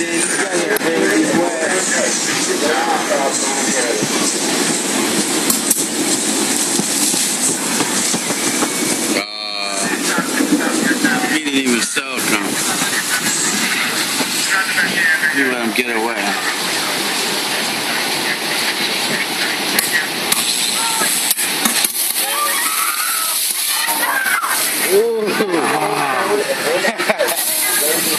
even sell come. He let him get away.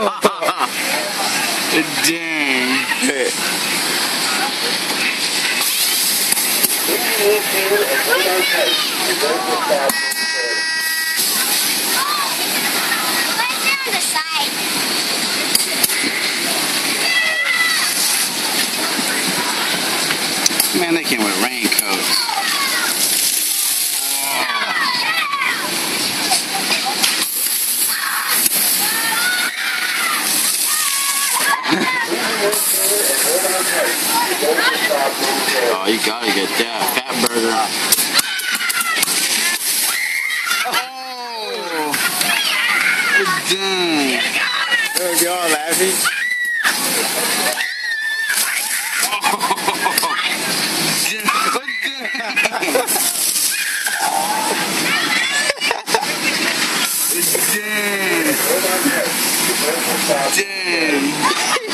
Dang. Man, they came with raincoats. Oh, you gotta get that fat burger. Oh, dang. Look, you're all laughing. Dang. Dang.